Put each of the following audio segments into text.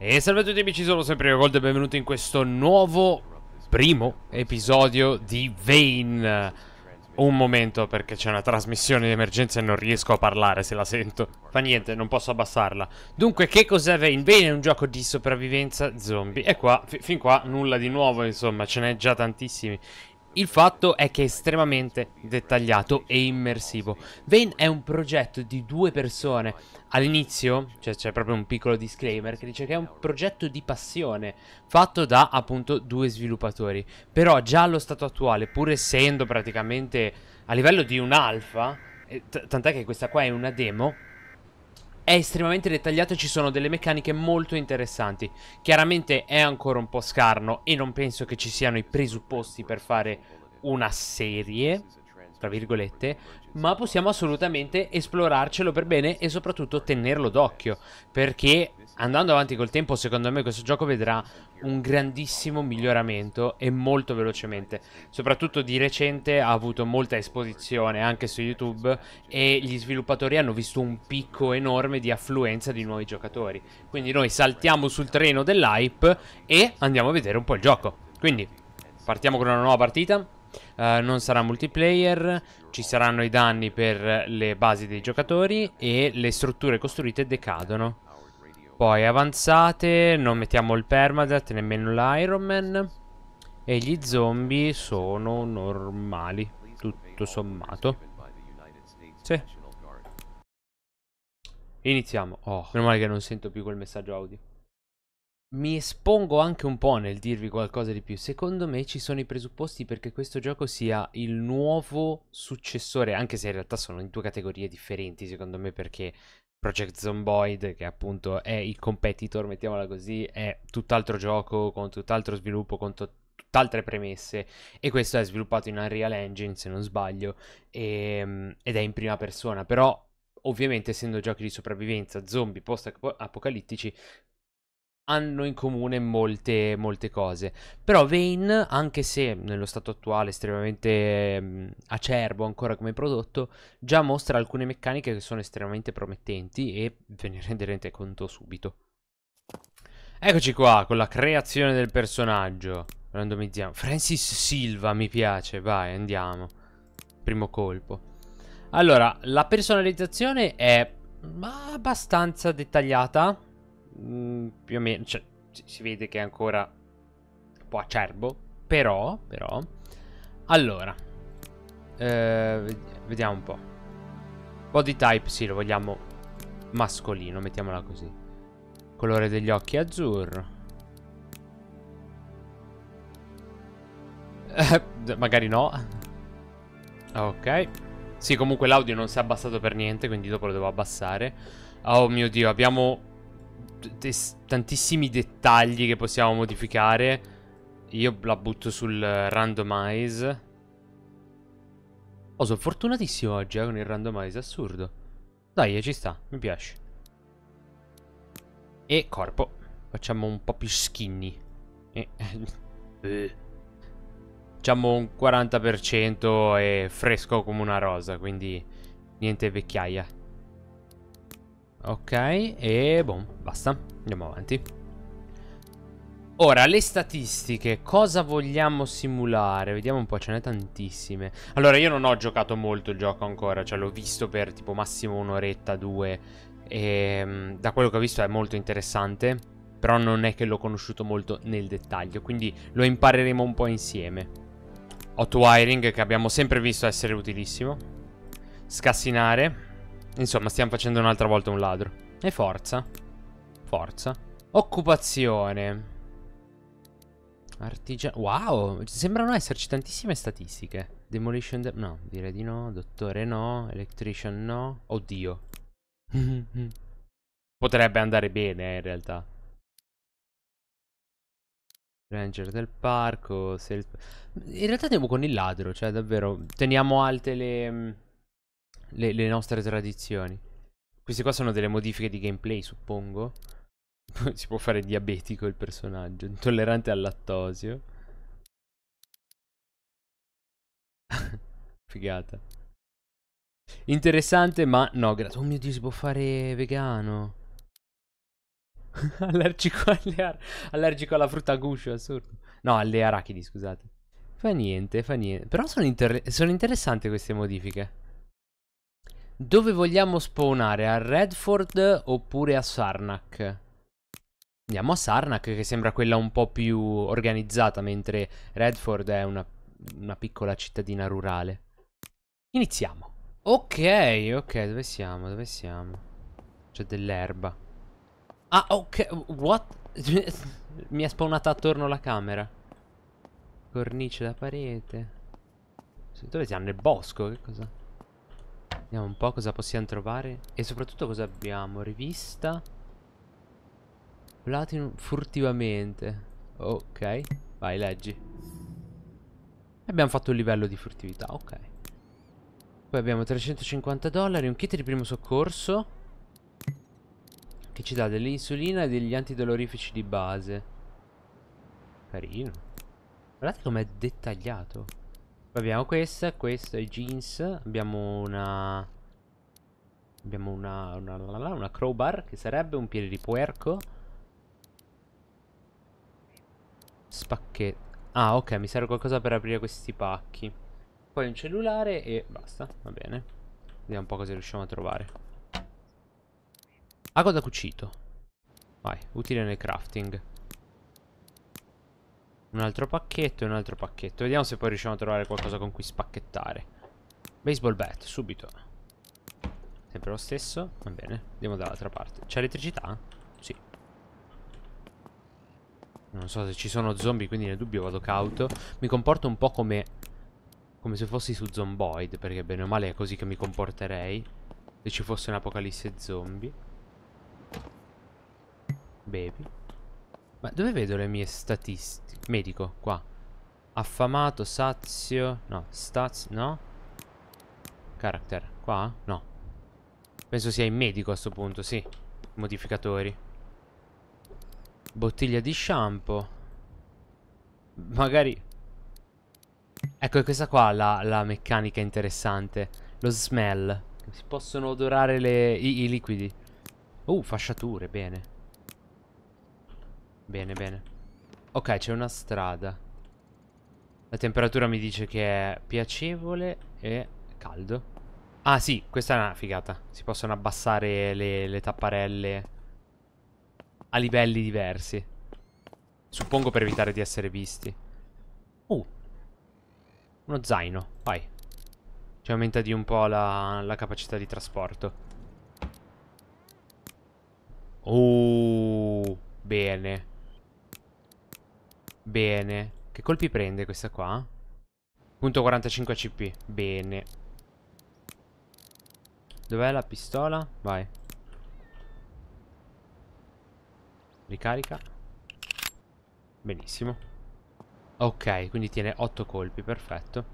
E salve a tutti amici, sono sempre Gold e benvenuti in questo nuovo primo episodio di Vane Un momento perché c'è una trasmissione di emergenza e non riesco a parlare se la sento. Fa niente, non posso abbassarla. Dunque, che cos'è Vane? Vane è un gioco di sopravvivenza zombie. E qua, fin qua, nulla di nuovo insomma, ce n'è già tantissimi il fatto è che è estremamente dettagliato e immersivo. Vane è un progetto di due persone. All'inizio, cioè c'è proprio un piccolo disclaimer che dice che è un progetto di passione fatto da appunto due sviluppatori. Però già allo stato attuale, pur essendo praticamente a livello di un alfa, tant'è che questa qua è una demo, è estremamente dettagliato e ci sono delle meccaniche molto interessanti. Chiaramente è ancora un po' scarno e non penso che ci siano i presupposti per fare una serie, tra virgolette, ma possiamo assolutamente esplorarcelo per bene e soprattutto tenerlo d'occhio, perché andando avanti col tempo secondo me questo gioco vedrà un grandissimo miglioramento e molto velocemente. Soprattutto di recente ha avuto molta esposizione anche su YouTube e gli sviluppatori hanno visto un picco enorme di affluenza di nuovi giocatori. Quindi noi saltiamo sul treno dell'hype e andiamo a vedere un po' il gioco. Quindi partiamo con una nuova partita. Uh, non sarà multiplayer, ci saranno i danni per le basi dei giocatori e le strutture costruite decadono. Poi avanzate, non mettiamo il permadeath, nemmeno l'Iron Man. E gli zombie sono normali, tutto sommato. Sì. Iniziamo. Oh, meno male che non sento più quel messaggio audio. Mi espongo anche un po' nel dirvi qualcosa di più. Secondo me ci sono i presupposti perché questo gioco sia il nuovo successore, anche se in realtà sono in due categorie differenti, secondo me, perché Project Zomboid, che appunto è il competitor, mettiamola così, è tutt'altro gioco con tutt'altro sviluppo, con tutt'altre premesse. E questo è sviluppato in Unreal Engine, se non sbaglio, e, ehm, ed è in prima persona. Però, ovviamente, essendo giochi di sopravvivenza, zombie post-apocalittici, hanno in comune molte, molte cose. Però Vane, anche se nello stato attuale estremamente mh, acerbo ancora come prodotto, già mostra alcune meccaniche che sono estremamente promettenti e ve ne renderete conto subito. Eccoci qua con la creazione del personaggio. Randomizziamo. Francis Silva mi piace, vai, andiamo. Primo colpo. Allora, la personalizzazione è abbastanza dettagliata Mm, più o meno, cioè, si vede che è ancora un po' acerbo, però, però, allora, eh, vediamo un po'. Body type, sì, lo vogliamo mascolino, mettiamola così. Colore degli occhi azzurro. magari no. Ok. Sì, comunque l'audio non si è abbassato per niente, quindi dopo lo devo abbassare. Oh mio Dio, abbiamo tantissimi dettagli che possiamo modificare. Io la butto sul randomize. Oh, sono fortunatissimo oggi eh, con il randomize, assurdo. Dai, eh, ci sta, mi piace. E corpo. Facciamo un po' più skinny. Eh. eh. Facciamo un 40% e fresco come una rosa, quindi niente vecchiaia. Ok, e boom, basta. Andiamo avanti. Ora, le statistiche, cosa vogliamo simulare? Vediamo un po', ce n'è tantissime. Allora, io non ho giocato molto il gioco ancora, cioè l'ho visto per tipo massimo un'oretta, due. E ehm, da quello che ho visto è molto interessante, però non è che l'ho conosciuto molto nel dettaglio, quindi lo impareremo un po' insieme. Hot wiring, che abbiamo sempre visto essere utilissimo. Scassinare. Insomma, stiamo facendo un'altra volta un ladro. E forza. Forza. Occupazione. Artigiano. Wow, sembrano esserci tantissime statistiche. Demolition. De no, direi di no. Dottore no. Electrician no. Oddio. Potrebbe andare bene, eh, in realtà. Ranger del parco. Self... In realtà andiamo con il ladro. Cioè, davvero. Teniamo alte le le, le nostre tradizioni. Queste qua sono delle modifiche di gameplay, suppongo. si può fare diabetico il personaggio, intollerante al lattosio. Figata. Interessante, ma no, grazie. Oh mio Dio, si può fare vegano. allergico, alle allergico alla frutta guscio, assurdo. No, alle arachidi, scusate. Fa niente, fa niente. Però sono, inter- sono interessanti queste modifiche. Dove vogliamo spawnare? A Redford oppure a Sarnak? Andiamo a Sarnak che sembra quella un po' più organizzata mentre Redford è una, una piccola cittadina rurale. Iniziamo. Ok, ok, dove siamo? Dove siamo? C'è dell'erba. Ah, ok, what? Mi è spawnata attorno la camera. Cornice da parete. Dove siamo? Nel bosco? Che cosa? Vediamo un po' cosa possiamo trovare. E soprattutto cosa abbiamo. Rivista. Platinum furtivamente. Ok. Vai, leggi. Abbiamo fatto un livello di furtività. Ok. Poi abbiamo 350 dollari. Un kit di primo soccorso. Che ci dà dell'insulina e degli antidolorifici di base. Carino. Guardate com'è dettagliato. Abbiamo questa, questo è jeans. Abbiamo una... Abbiamo una, una, una, una crowbar, che sarebbe un piede di puerco. Spacchetto. Ah, ok, mi serve qualcosa per aprire questi pacchi. Poi un cellulare e basta, va bene. Vediamo un po' cosa riusciamo a trovare. Ago da cucito. Vai, utile nel crafting. Un altro pacchetto e un altro pacchetto. Vediamo se poi riusciamo a trovare qualcosa con cui spacchettare. Baseball bat, subito. Sempre lo stesso. Va bene, andiamo dall'altra parte. C'è elettricità? Sì. Non so se ci sono zombie, quindi nel dubbio vado cauto. Mi comporto un po' come... Come se fossi su Zomboid, perché bene o male è così che mi comporterei. Se ci fosse un'apocalisse zombie. Baby. Ma dove vedo le mie statistiche? Medico, qua. Affamato, sazio. No, stats, no. Character, qua? No. Penso sia in medico a sto punto, sì. Modificatori. Bottiglia di shampoo. Magari... Ecco, questa qua la, la meccanica interessante. Lo smell. Si possono odorare le, i, i liquidi. Uh, fasciature, bene. Bene, bene. Ok, c'è una strada. La temperatura mi dice che è piacevole e caldo. Ah sì, questa è una figata. Si possono abbassare le, le tapparelle a livelli diversi. Suppongo per evitare di essere visti. Uh. Uno zaino, vai. Ci aumenta di un po' la, la capacità di trasporto. Uh, bene. Bene. Che colpi prende questa qua? Punto 45 CP. Bene. Dov'è la pistola? Vai. Ricarica. Benissimo. Ok, quindi tiene 8 colpi, perfetto.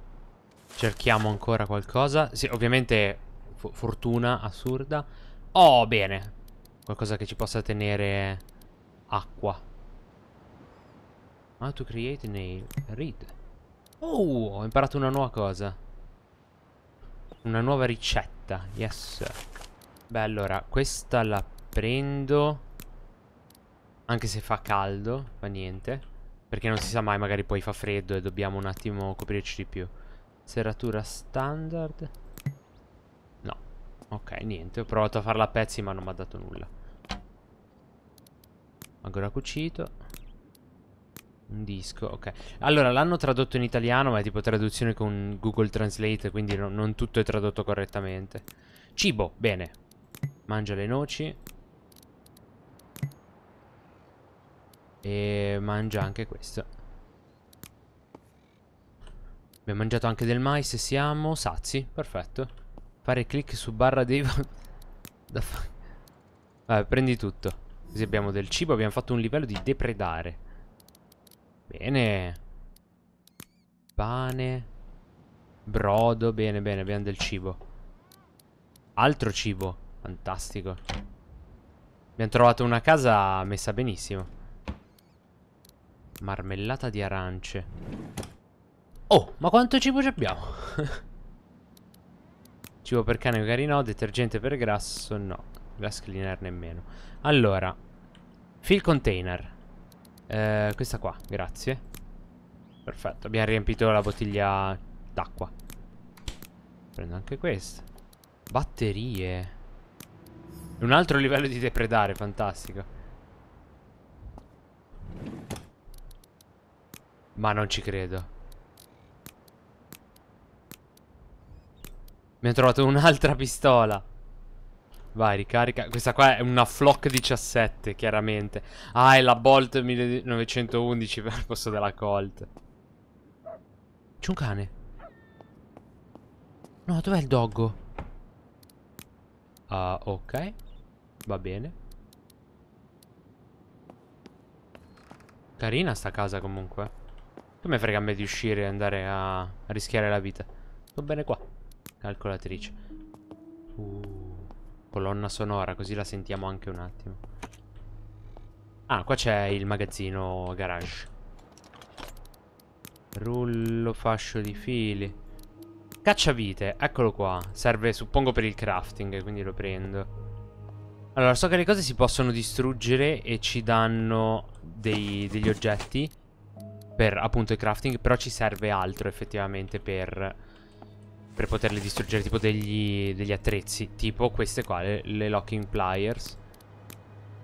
Cerchiamo ancora qualcosa. Sì, ovviamente fortuna assurda. Oh, bene. Qualcosa che ci possa tenere acqua. How to create nail. Read. Oh, ho imparato una nuova cosa. Una nuova ricetta. Yes. Beh, allora, questa la prendo. Anche se fa caldo, fa niente. Perché non si sa mai, magari poi fa freddo e dobbiamo un attimo coprirci di più. Serratura standard. No. Ok, niente. Ho provato a farla a pezzi ma non mi ha dato nulla. Ancora cucito. Un disco, ok. Allora, l'hanno tradotto in italiano, ma è tipo traduzione con Google Translate, quindi no, non tutto è tradotto correttamente. Cibo, bene. Mangia le noci. E mangia anche questo. Abbiamo mangiato anche del mais, siamo sazi, perfetto. Fare clic su barra dei... Vabbè, prendi tutto. Così abbiamo del cibo, abbiamo fatto un livello di depredare. Bene. Pane. Brodo. Bene, bene, abbiamo del cibo. Altro cibo. Fantastico. Abbiamo trovato una casa messa benissimo. Marmellata di arance. Oh, ma quanto cibo ci abbiamo? cibo per cane magari no, detergente per grasso no. Gas cleaner nemmeno. Allora, Fill container. Eh, questa qua, grazie. Perfetto, abbiamo riempito la bottiglia d'acqua. Prendo anche questa. Batterie. Un altro livello di depredare, fantastico. Ma non ci credo. Mi ho trovato un'altra pistola. Vai, ricarica. Questa qua è una Flock 17, chiaramente. Ah, è la Bolt 1911 per posto della Colt. C'è un cane. No, dov'è il doggo? Ah, uh, ok. Va bene. Carina sta casa comunque. Come frega a me di uscire e andare a, rischiare la vita. Sto bene qua. Calcolatrice. Uh colonna sonora, così la sentiamo anche un attimo. Ah, qua c'è il magazzino garage. Rullo fascio di fili. Cacciavite, eccolo qua. Serve, suppongo, per il crafting, quindi lo prendo. Allora, so che le cose si possono distruggere e ci danno dei, degli oggetti per appunto il crafting, però ci serve altro effettivamente per per poterle distruggere tipo degli, degli attrezzi tipo queste qua le, le locking pliers.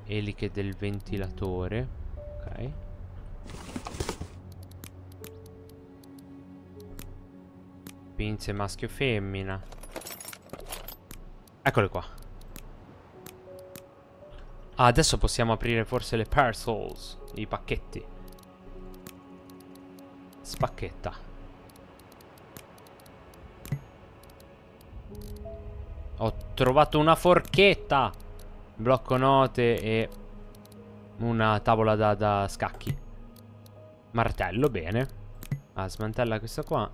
Eliche del ventilatore ok. Pinze maschio femmina. Eccole qua. Ah, adesso possiamo aprire forse le parcels i pacchetti. Spacchetta Ho trovato una forchetta. Blocco note e una tavola da, da scacchi. Martello, bene. Ah, smantella questa qua.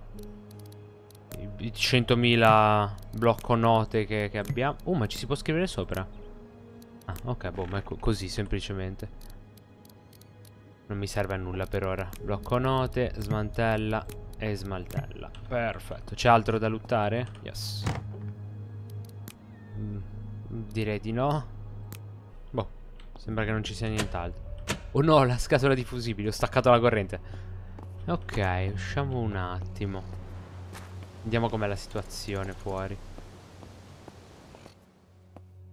I 100.000 blocco note che, che, abbiamo. Uh, ma ci si può scrivere sopra. Ah, ok, boh, ma ecco così semplicemente. Non mi serve a nulla per ora. Blocco note, smantella e smaltella. Perfetto. C'è altro da lottare? Yes. Mm, direi di no. Boh, sembra che non ci sia nient'altro. Oh no, la scatola di fusibili, ho staccato la corrente. Ok, usciamo un attimo. Vediamo com'è la situazione fuori.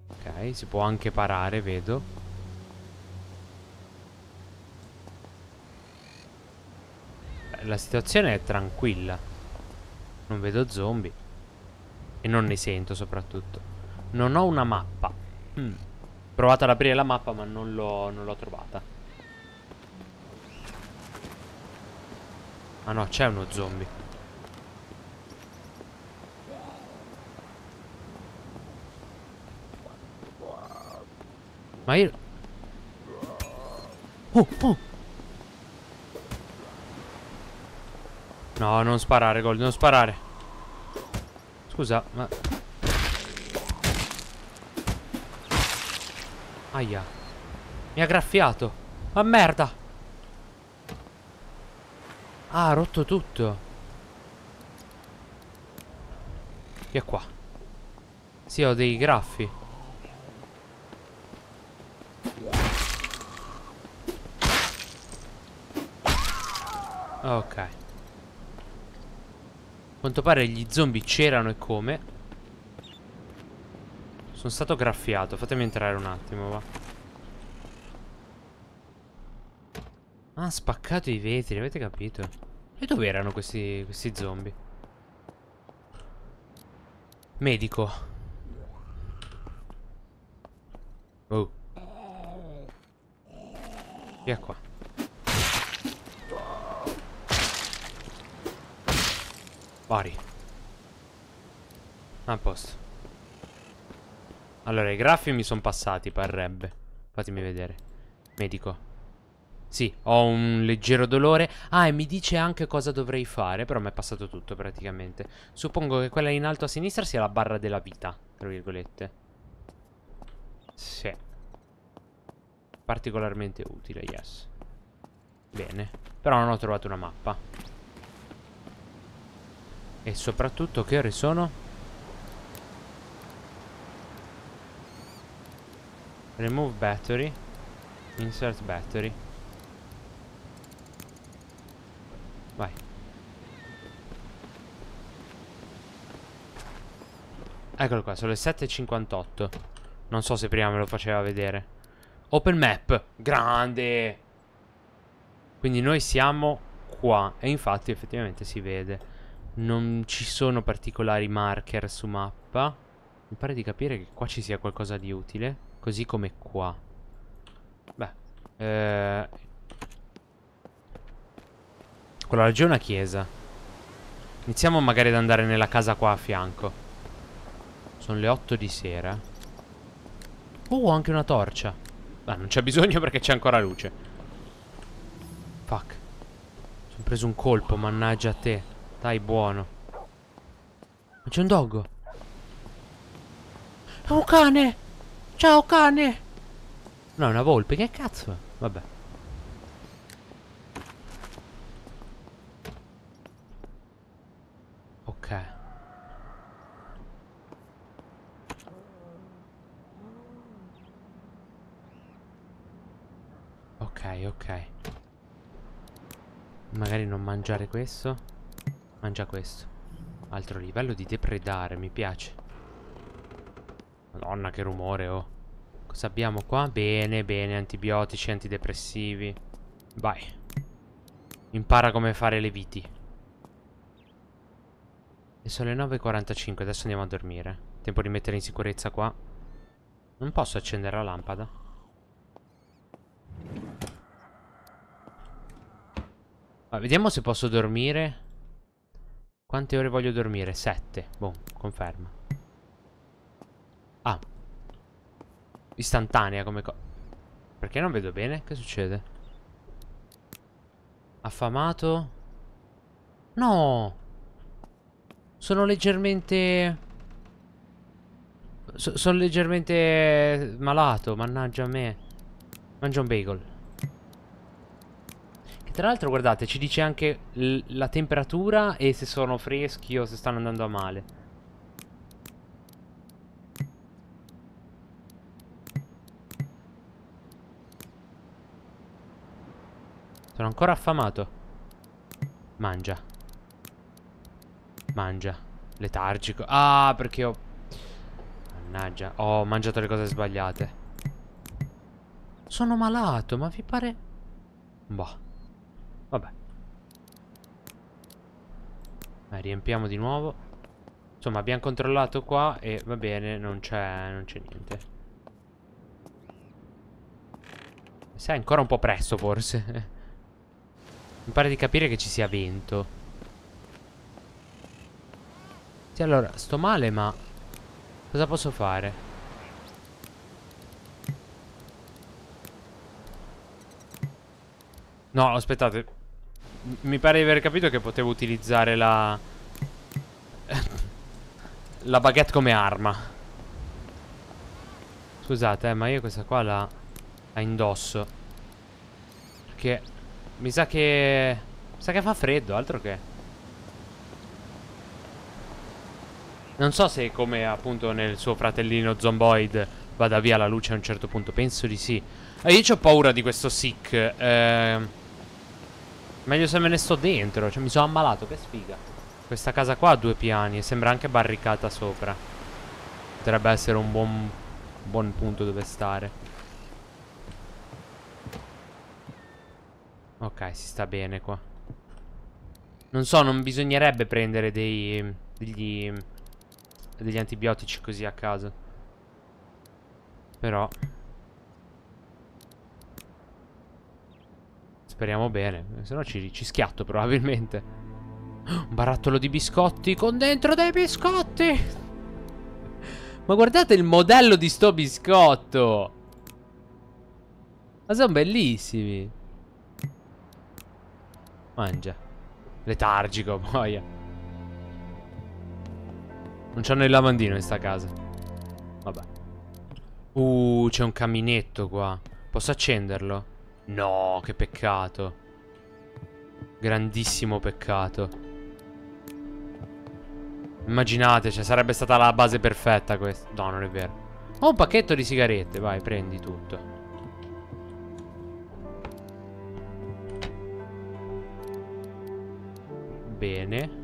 Ok, si può anche parare, vedo. La situazione è tranquilla. Non vedo zombie. E non ne sento soprattutto. Non ho una mappa. Mm. Provato ad aprire la mappa ma non l'ho trovata. Ah no, c'è uno zombie. Ma io... Oh, oh! No, non sparare, Gold, non sparare. Scusa, ma... Aia. Mi ha graffiato. Ma merda. Ah, ha rotto tutto. È qua? Sì, ho dei graffi. Ok. A quanto pare gli zombie c'erano e come. Sono stato graffiato. Fatemi entrare un attimo, va. Ah, spaccato i vetri, avete capito? E dove erano questi, questi zombie? Medico. Oh. Via qua. Pari. A posto. Allora, i graffi mi sono passati, parrebbe. Fatemi vedere. Medico. Sì, ho un leggero dolore. Ah, e mi dice anche cosa dovrei fare, però mi è passato tutto praticamente. Suppongo che quella in alto a sinistra sia la barra della vita, tra virgolette. Sì. Particolarmente utile, yes. Bene. Però non ho trovato una mappa. E soprattutto che ore sono? Remove battery Insert battery. Vai. Eccolo qua, sono le 7.58. Non so se prima me lo faceva vedere. Open map. Grande. Quindi noi siamo qua. E infatti effettivamente si vede. Non ci sono particolari marker su mappa. Mi pare di capire che qua ci sia qualcosa di utile. Così come qua. Beh. Eh... Quella laggiù è una chiesa. Iniziamo magari ad andare nella casa qua a fianco. Sono le 8 di sera. Oh, anche una torcia. Ma non c'è bisogno perché c'è ancora luce. Fuck. Sono preso un colpo, mannaggia a te. Dai, buono. Ma c'è un doggo. È un cane. Ciao, cane. No, è una volpe. Che cazzo? Vabbè. Ok. Ok, ok. Magari non mangiare questo. Mangia questo. Altro livello di depredare, mi piace. Madonna, che rumore, oh. Cosa abbiamo qua? Bene, bene, antibiotici, antidepressivi. Vai. Impara come fare le viti. E sono le 9.45, adesso andiamo a dormire. Tempo di mettere in sicurezza qua. Non posso accendere la lampada. Ah, vediamo se posso dormire. Quante ore voglio dormire? Sette. Boh, conferma. Ah. Istantanea come cosa. Perché non vedo bene? Che succede? Affamato? No! Sono leggermente... So sono leggermente malato, mannaggia a me. Mangia un bagel. Tra l'altro guardate ci dice anche la temperatura e se sono freschi o se stanno andando a male Sono ancora affamato Mangia Mangia Letargico Ah perché ho Mannaggia Ho mangiato le cose sbagliate Sono malato ma vi pare Boh Vabbè. Dai, riempiamo di nuovo. Insomma, abbiamo controllato qua e va bene, non c'è niente. Sai, ancora un po' presto forse. Mi pare di capire che ci sia vento. Sì, allora, sto male, ma... Cosa posso fare? No, aspettate. Mi pare di aver capito che potevo utilizzare la... la baguette come arma. Scusate, eh, ma io questa qua la... la indosso. Perché... Mi sa che... Mi sa che fa freddo, altro che... Non so se come appunto nel suo fratellino Zomboid vada via la luce a un certo punto. Penso di sì. Eh, io ho paura di questo sick. Eh... Meglio se me ne sto dentro Cioè mi sono ammalato, che sfiga Questa casa qua ha due piani E sembra anche barricata sopra Potrebbe essere un buon, buon punto dove stare Ok, si sta bene qua Non so, non bisognerebbe prendere dei... Degli... Degli antibiotici così a caso Però... Speriamo bene. Se no ci, ci schiatto probabilmente. Un barattolo di biscotti con dentro dei biscotti. Ma guardate il modello di sto biscotto. Ma sono bellissimi. Mangia. Letargico, poi. Non c'hanno il lavandino in sta casa. Vabbè. Uh, c'è un caminetto qua. Posso accenderlo? No, che peccato. Grandissimo peccato. Immaginate, cioè sarebbe stata la base perfetta questa. No, non è vero. Ho un pacchetto di sigarette, vai, prendi tutto. Bene.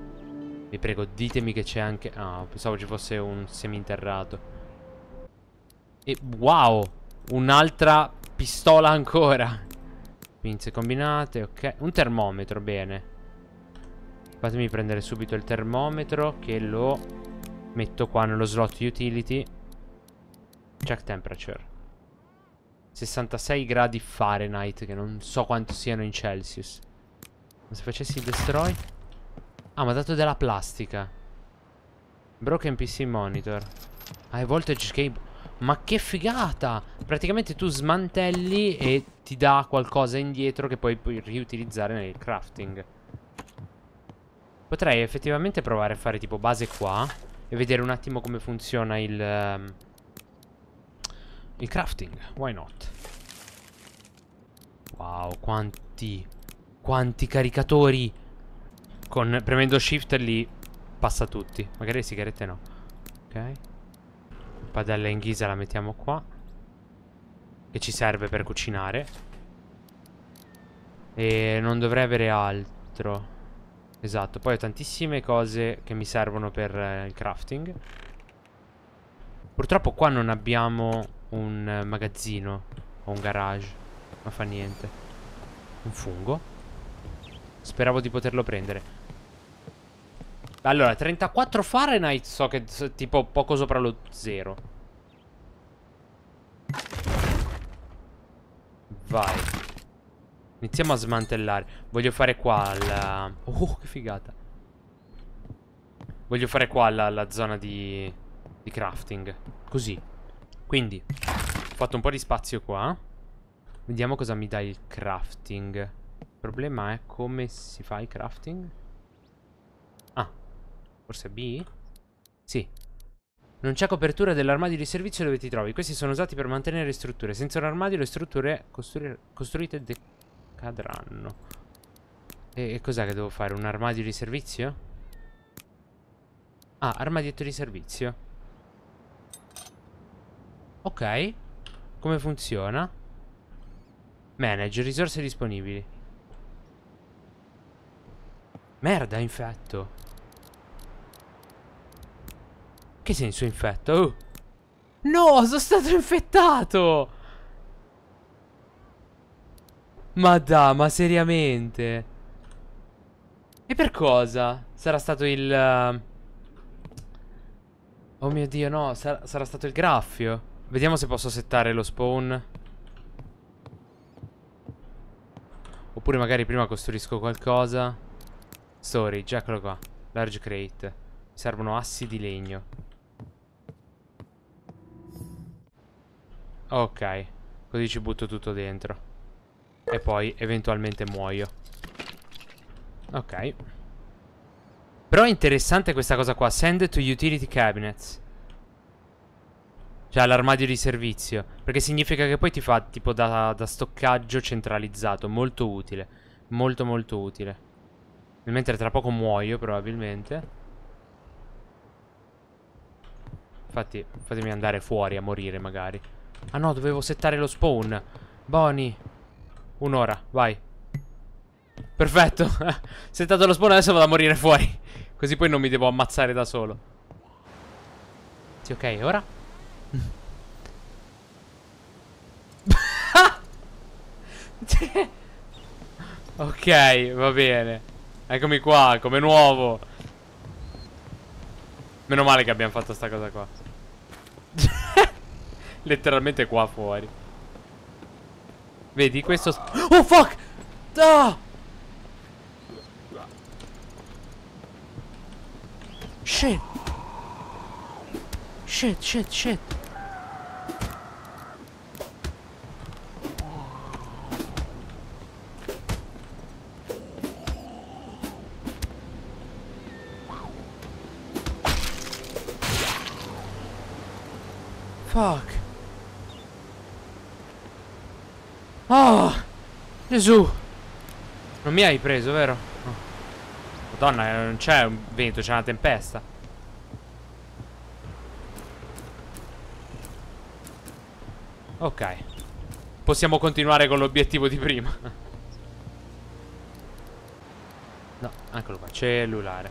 Vi prego, ditemi che c'è anche... Ah, pensavo ci fosse un seminterrato. E wow! Un'altra pistola ancora. Pinze combinate, ok. Un termometro, bene. Fatemi prendere subito il termometro che lo metto qua nello slot utility. Check temperature. 66 gradi Fahrenheit, che non so quanto siano in Celsius. Se facessi destroy... Ah, mi ha dato della plastica. Broken PC monitor. High voltage cable. Ma che figata! Praticamente tu smantelli e ti dà qualcosa indietro che poi puoi riutilizzare nel crafting. Potrei effettivamente provare a fare tipo base qua e vedere un attimo come funziona il... Um, il crafting. Why not? Wow, quanti... Quanti caricatori! Con premendo shift li passa tutti. Magari le sigarette no. Ok. Padella in ghisa la mettiamo qua. Che ci serve per cucinare. E non dovrei avere altro. Esatto. Poi ho tantissime cose che mi servono per eh, il crafting. Purtroppo qua non abbiamo un eh, magazzino o un garage. Ma fa niente. Un fungo. Speravo di poterlo prendere. Allora, 34 Fahrenheit so che tipo poco sopra lo zero. Vai. Iniziamo a smantellare. Voglio fare qua la... Oh, che figata. Voglio fare qua la, la zona di... di crafting. Così. Quindi, ho fatto un po' di spazio qua. Vediamo cosa mi dà il crafting. Il problema è come si fa il crafting. Forse B? Sì. Non c'è copertura dell'armadio di servizio dove ti trovi. Questi sono usati per mantenere le strutture. Senza un armadio le strutture costruite decadranno. E, e cos'è che devo fare? Un armadio di servizio? Ah, armadietto di servizio. Ok. Come funziona? Manage, risorse disponibili. Merda, infetto. Che senso infetto? Oh. No, sono stato infettato! Ma da, ma seriamente? E per cosa? Sarà stato il... Uh... Oh mio dio, no, sar sarà stato il graffio. Vediamo se posso settare lo spawn. Oppure magari prima costruisco qualcosa. Storage, eccolo qua. Large crate. Mi servono assi di legno. Ok, così ci butto tutto dentro. E poi eventualmente muoio. Ok. Però è interessante questa cosa qua. Send to utility cabinets. Cioè l'armadio di servizio. Perché significa che poi ti fa tipo da, da stoccaggio centralizzato. Molto utile. Molto molto utile. Mentre tra poco muoio probabilmente. Infatti fatemi andare fuori a morire magari. Ah no, dovevo settare lo spawn. Boni. Un'ora, vai. Perfetto. Settato lo spawn, adesso vado a morire fuori. Così poi non mi devo ammazzare da solo. Sì, ok, ora? ok, va bene. Eccomi qua, come nuovo. Meno male che abbiamo fatto sta cosa qua. Letteralmente qua fuori. Vedi, questo... Oh, fuck! Ah! Shit! Shit, shit, shit! Fuck. Oh, Gesù. Non mi hai preso, vero? Oh. Madonna, non c'è un vento, c'è una tempesta. Ok. Possiamo continuare con l'obiettivo di prima. No, eccolo qua, cellulare.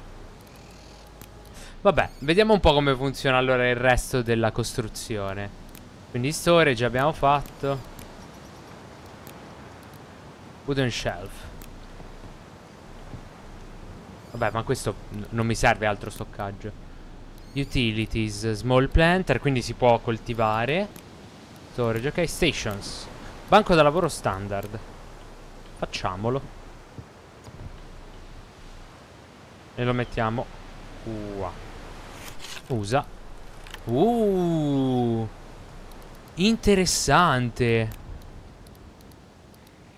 Vabbè, vediamo un po' come funziona allora il resto della costruzione. Quindi storage abbiamo fatto. Wooden shelf. Vabbè, ma questo non mi serve altro stoccaggio. Utilities, small planter, quindi si può coltivare. Storage, ok, stations. Banco da lavoro standard. Facciamolo. E lo mettiamo qua. Usa. Uh. Interessante.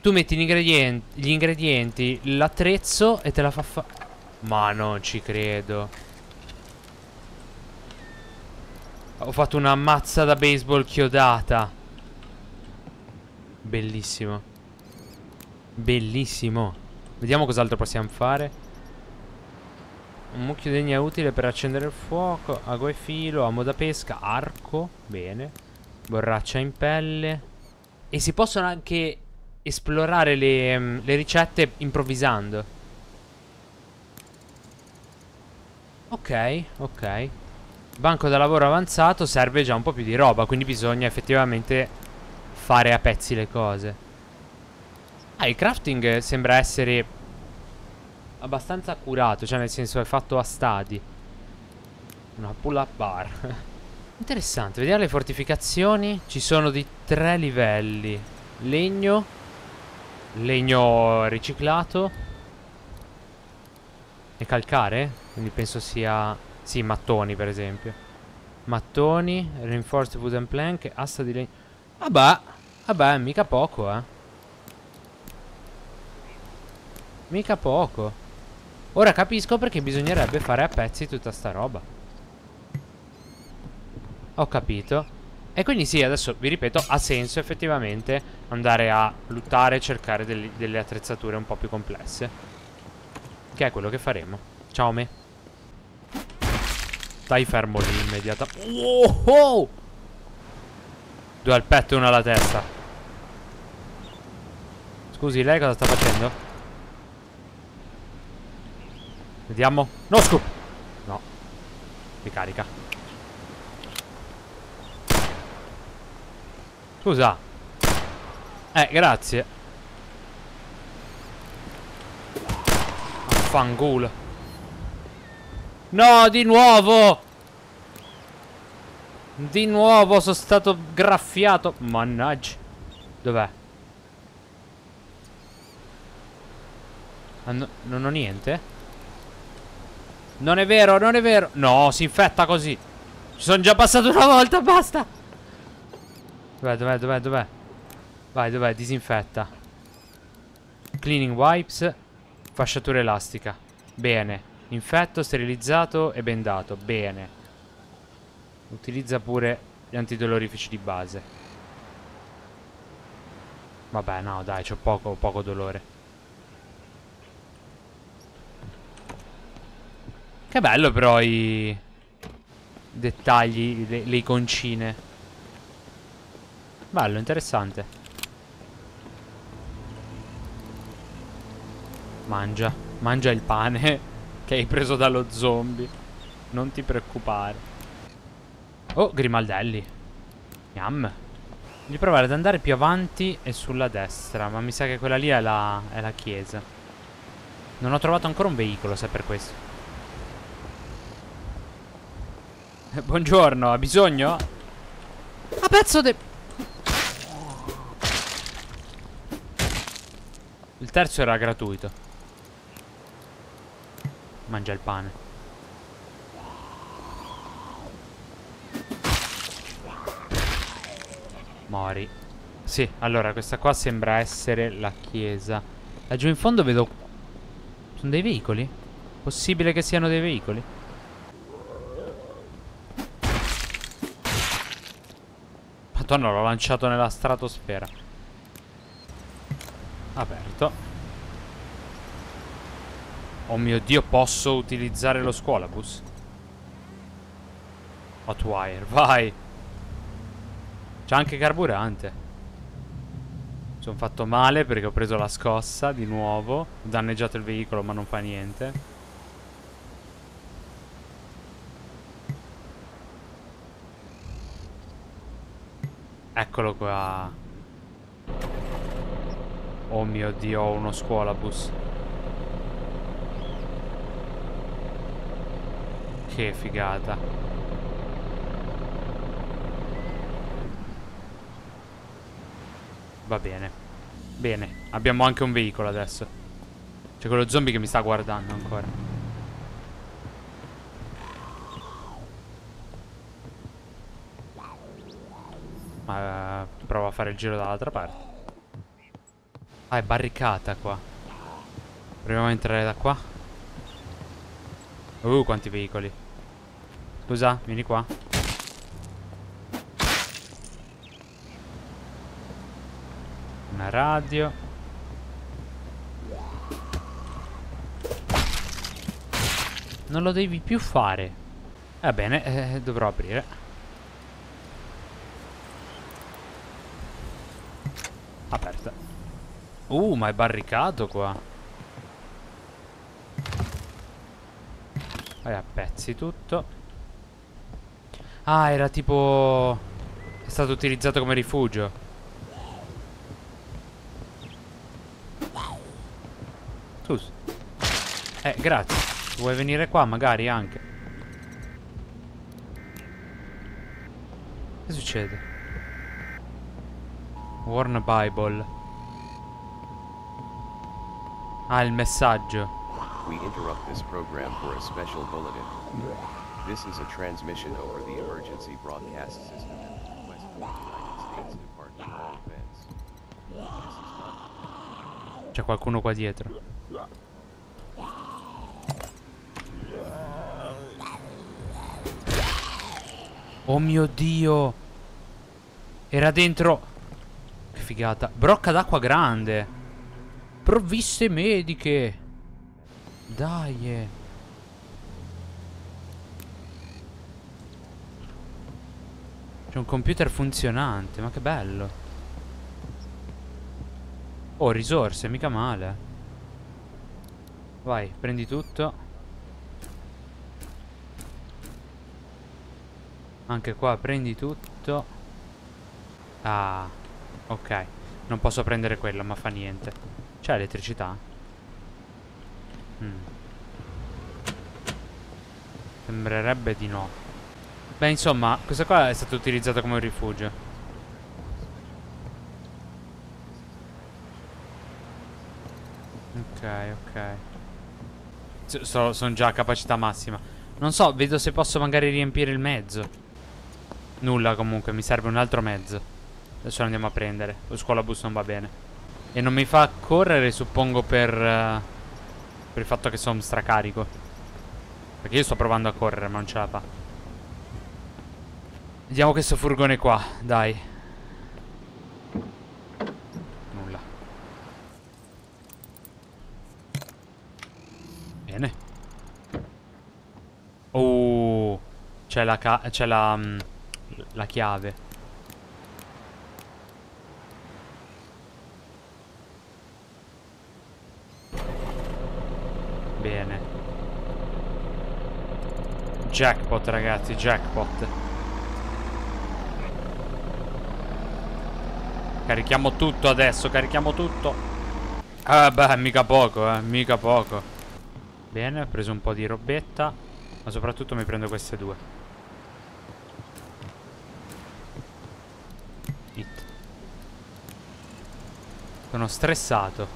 Tu metti gli ingredienti, gli ingredienti l'attrezzo e te la fa fa... Ma non ci credo. Ho fatto una mazza da baseball chiodata. Bellissimo. Bellissimo. Vediamo cos'altro possiamo fare. Un mucchio di legna utile per accendere il fuoco. Ago e filo, amo da pesca, arco. Bene. Borraccia in pelle. E si possono anche esplorare le, mm, le ricette improvvisando. Ok, ok. Banco da lavoro avanzato serve già un po' più di roba, quindi bisogna effettivamente fare a pezzi le cose. Ah, il crafting sembra essere abbastanza accurato, cioè nel senso è fatto a stadi. Una pull up bar. Interessante, vediamo le fortificazioni. Ci sono di tre livelli. Legno. Legno riciclato. E calcare? Quindi penso sia... Sì, mattoni per esempio. Mattoni, reinforced wooden plank, asta di legno. Vabbè, vabbè, mica poco, eh. Mica poco. Ora capisco perché bisognerebbe fare a pezzi tutta sta roba. Ho capito. E quindi sì, adesso vi ripeto, ha senso effettivamente andare a lottare e cercare delle, delle attrezzature un po' più complesse. Che è quello che faremo. Ciao me. Stai fermo lì immediatamente. Oh, oh! Due al petto e uno alla testa. Scusi, lei cosa sta facendo? Vediamo. No scoop. No. Ricarica. Scusa. Eh, grazie. Affangulo. No, di nuovo. Di nuovo sono stato graffiato. Mannaggia. Dov'è? Ah, no, non ho niente? Non è vero, non è vero. No, si infetta così. Ci sono già passato una volta, basta. Dov'è, dov'è, dov'è, dov'è? Vai, dov'è? Disinfetta. Cleaning wipes. Fasciatura elastica. Bene. Infetto, sterilizzato e bendato. Bene. Utilizza pure gli antidolorifici di base. Vabbè, no, dai, c'ho poco, poco dolore. Che bello però i dettagli, le, le iconcine. Bello, interessante. Mangia, mangia il pane che hai preso dallo zombie. Non ti preoccupare. Oh, grimaldelli. Yum. Devi provare ad andare più avanti e sulla destra, ma mi sa che quella lì è la, è la chiesa. Non ho trovato ancora un veicolo, se è per questo. Buongiorno, ha bisogno? A pezzo de... Il terzo era gratuito. Mangia il pane. Mori. Sì, allora questa qua sembra essere la chiesa. Laggiù in fondo vedo... Sono dei veicoli? Possibile che siano dei veicoli? Madonna, l'ho lanciato nella stratosfera. Aperto. Oh mio Dio, posso utilizzare lo scuolabus? Hotwire, vai. C'è anche carburante. Sono fatto male perché ho preso la scossa di nuovo. Ho danneggiato il veicolo ma non fa niente. Eccolo qua. Oh mio dio, ho uno scuolabus. Che figata. Va bene. Bene, abbiamo anche un veicolo adesso. C'è quello zombie che mi sta guardando ancora. Ma uh, provo a fare il giro dall'altra parte. Ah, è barricata qua. Proviamo a entrare da qua. Uh, quanti veicoli. Scusa, vieni qua. Una radio. Non lo devi più fare. Va bene, eh, dovrò aprire. Uh, ma è barricato qua. Vai a pezzi tutto. Ah, era tipo... È stato utilizzato come rifugio. Scusa. Eh, grazie. Vuoi venire qua magari anche? Che succede? Warn Bible. Ah, il messaggio. We interrupt this program for a special bulletin. This is a transmission over the emergency broadcast system at the request of the United States Department of Defense. C'è qualcuno qua dietro. Oh mio dio. Era dentro. Che figata. Brocca d'acqua grande. Provviste mediche. Dai. eh. C'è un computer funzionante. Ma che bello. Oh, risorse, mica male. Vai, prendi tutto. Anche qua prendi tutto. Ah, ok. Non posso prendere quello, ma fa niente. C'è elettricità? Mm. Sembrerebbe di no. Beh, insomma, questa qua è stata utilizzata come rifugio. Ok, ok. sono già a capacità massima. Non so, vedo se posso magari riempire il mezzo. Nulla comunque, mi serve un altro mezzo. Adesso lo andiamo a prendere. Lo scuolabus non va bene. E non mi fa correre, suppongo, per... eh, per il fatto che sono stracarico. Perché io sto provando a correre, ma non ce la fa. Vediamo questo furgone qua, dai. Nulla. Bene. Oh, c'è la c'è la mm, la chiave. Bene. Jackpot, ragazzi, jackpot. Carichiamo tutto adesso, carichiamo tutto. Ah, beh, mica poco, eh, mica poco. Bene, ho preso un po' di robetta. Ma soprattutto mi prendo queste due. Hit. Sono stressato.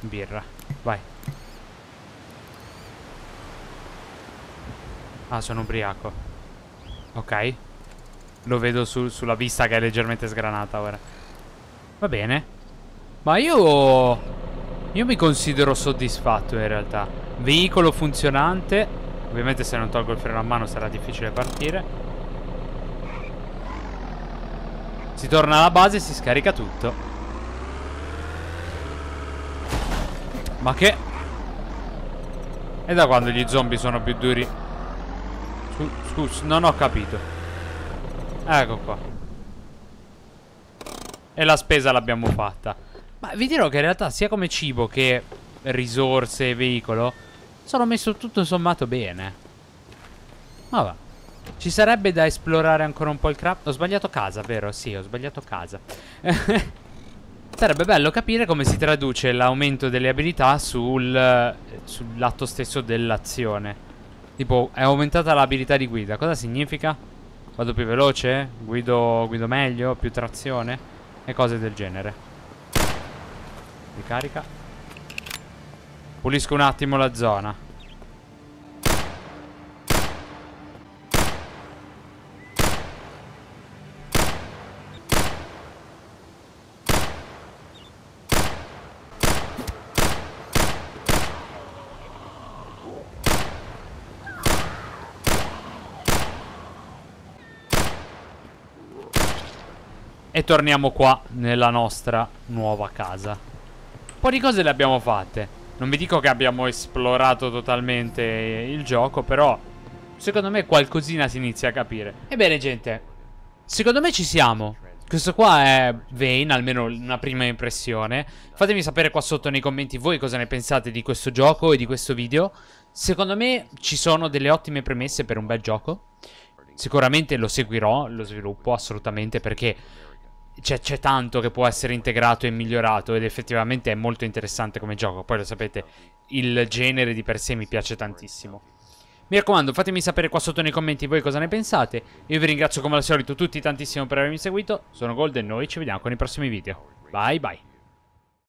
Birra. Vai. Ah, sono ubriaco. Ok. Lo vedo su- sulla vista che è leggermente sgranata ora. Va bene. Ma io... Io mi considero soddisfatto in realtà. Veicolo funzionante. Ovviamente se non tolgo il freno a mano sarà difficile partire. Si torna alla base e si scarica tutto. Ma che... E da quando gli zombie sono più duri? Scusa, non ho capito. Ecco qua. E la spesa l'abbiamo fatta. Ma vi dirò che in realtà sia come cibo che risorse e veicolo sono messo tutto sommato bene. Ma va. Ci sarebbe da esplorare ancora un po' il craft. Ho sbagliato casa, vero? Sì, ho sbagliato casa. sarebbe bello capire come si traduce l'aumento delle abilità sul, sull'atto stesso dell'azione. Tipo, è aumentata l'abilità di guida. Cosa significa? Vado più veloce? Guido, guido meglio? Più trazione? E cose del genere. Ricarica. Pulisco un attimo la zona. E torniamo qua nella nostra nuova casa. Un po' di cose le abbiamo fatte. Non vi dico che abbiamo esplorato totalmente il gioco Però secondo me qualcosina si inizia a capire. Ebbene gente Secondo me ci siamo. Questo qua è Vane, almeno una prima impressione. Fatemi sapere qua sotto nei commenti voi cosa ne pensate di questo gioco e di questo video. Secondo me ci sono delle ottime premesse per un bel gioco. Sicuramente lo seguirò, lo sviluppo assolutamente perché c'è tanto che può essere integrato e migliorato ed effettivamente è molto interessante come gioco. Poi lo sapete, il genere di per sé mi piace tantissimo. Mi raccomando, fatemi sapere qua sotto nei commenti voi cosa ne pensate. Io vi ringrazio come al solito tutti tantissimo per avermi seguito. Sono Gold e noi ci vediamo con i prossimi video. Bye bye.